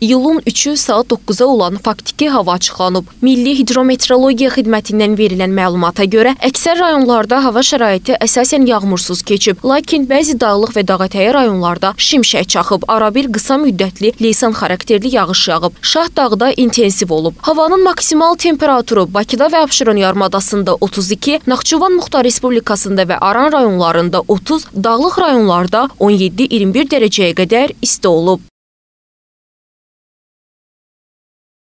İyulun 3-ü saat 9-a olan faktiki hava açıqlanıb. Milli Hidrometeorologiya Xidmətindən verilən məlumata görə əksər rayonlarda hava şəraiti əsasən yağmursuz keçib, lakin bəzi dağlıq və dağətəyi rayonlarda şimşək çaxıb, arabir qısa müddətli leysan xarakterli yağış yağıb. Şahdağda intensiv olub. Havanın maksimal temperaturu Bakıda və Abşeron yarımadasında 32, Naxçıvan Muxtar Respublikasında və Aran rayonlarında 30, dağlıq rayonlarda 17-21 dərəcəyə qədər isti olub.